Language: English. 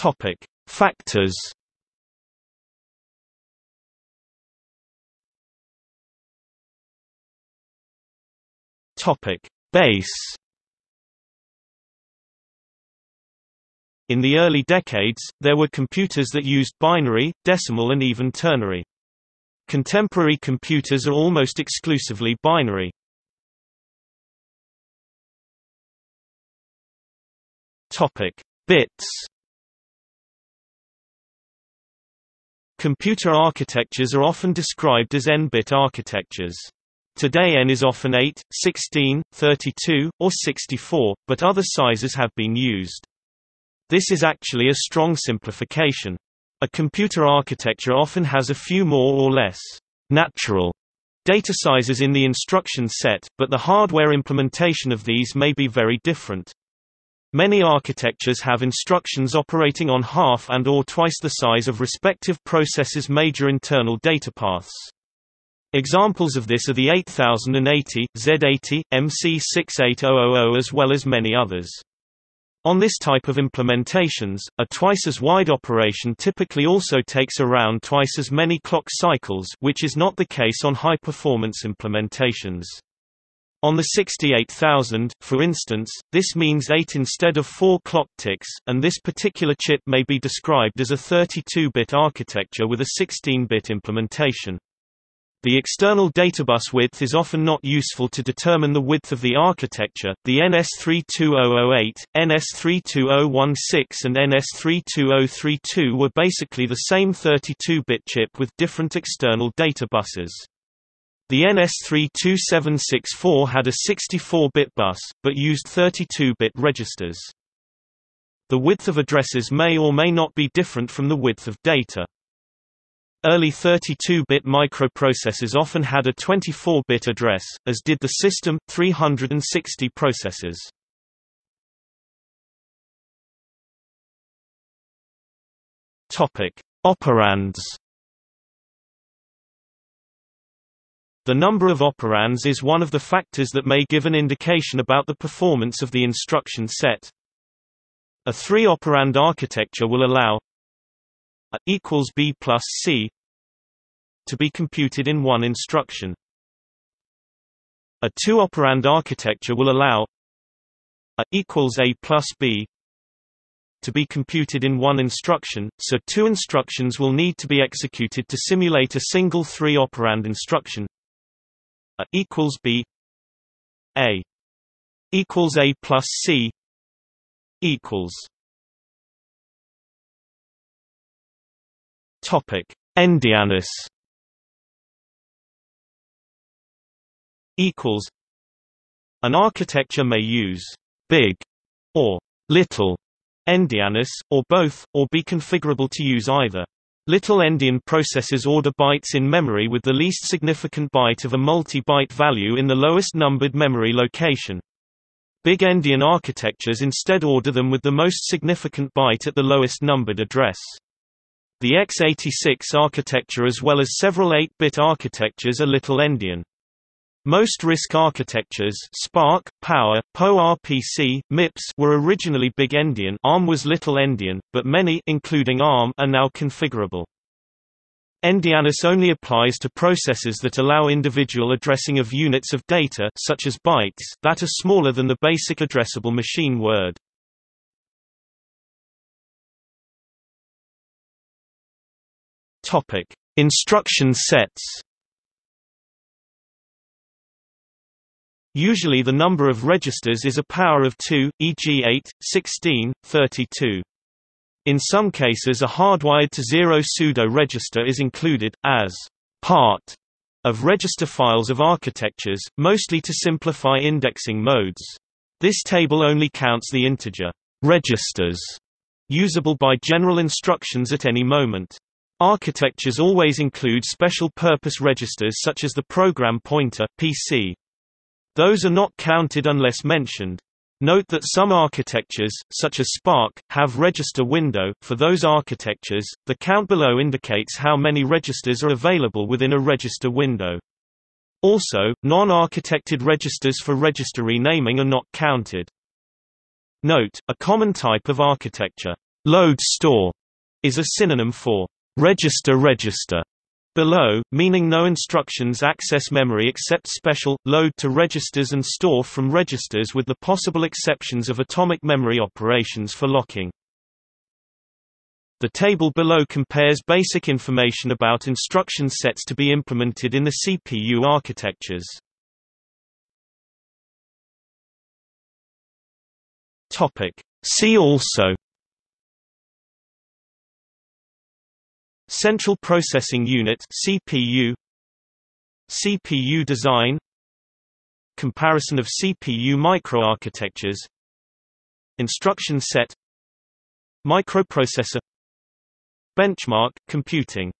Topic: Factors. Topic: Base. In the early decades, there were computers that used binary, decimal and even ternary. Contemporary computers are almost exclusively binary. Topic: Bits. Computer architectures are often described as n-bit architectures. Today n is often 8, 16, 32, or 64, but other sizes have been used. This is actually a strong simplification. A computer architecture often has a few more or less natural data sizes in the instruction set, but the hardware implementation of these may be very different. Many architectures have instructions operating on half and or twice the size of respective processes' major internal data paths. Examples of this are the 8080, Z80, MC68000 as well as many others. On this type of implementations, a twice as wide operation typically also takes around twice as many clock cycles which is not the case on high-performance implementations. On the 68000, for instance, this means 8 instead of 4 clock ticks, and this particular chip may be described as a 32-bit architecture with a 16-bit implementation. The external databus width is often not useful to determine the width of the architecture. The NS32008, NS32016 and NS32032 were basically the same 32-bit chip with different external databuses. The NS32764 had a 64-bit bus, but used 32-bit registers. The width of addresses may or may not be different from the width of data. Early 32-bit microprocessors often had a 24-bit address, as did the System 360 processors. Topic: Operands. The number of operands is one of the factors that may give an indication about the performance of the instruction set. A three-operand architecture will allow a equals b plus c to be computed in one instruction. A two-operand architecture will allow a equals a plus b to be computed in one instruction, so two instructions will need to be executed to simulate a single three-operand instruction. A equals b a equals a plus c equals Topic: Endianness equals An architecture may use big or little endianness, or both, or be configurable to use either. Little endian processes order bytes in memory with the least significant byte of a multi-byte value in the lowest numbered memory location. Big endian architectures instead order them with the most significant byte at the lowest numbered address. The x86 architecture as well as several 8-bit architectures are little endian. Most RISC architectures SPARC, Power, PowerPC, MIPS were originally big endian ARM was little endian, but many including ARM are now configurable. Endianness only applies to processes that allow individual addressing of units of data such as bytes that are smaller than the basic addressable machine word. Topic: Instruction sets. Usually the number of registers is a power of 2, e.g. 8, 16, 32. In some cases a hardwired to zero pseudo register is included, as part of register files of architectures, mostly to simplify indexing modes. This table only counts the integer registers usable by general instructions at any moment. Architectures always include special-purpose registers such as the program pointer PC. Those are not counted unless mentioned. Note that some architectures, such as SPARC, have register window. For those architectures, the count below indicates how many registers are available within a register window. Also, non-architected registers for register renaming are not counted. Note, a common type of architecture Load store is a synonym for register register below, meaning no instructions access memory except special, load to registers and store from registers with the possible exceptions of atomic memory operations for locking. The table below compares basic information about instruction sets to be implemented in the CPU architectures. See also Central Processing Unit CPU CPU design. Comparison of CPU microarchitectures. Instruction set. Microprocessor. Benchmark computing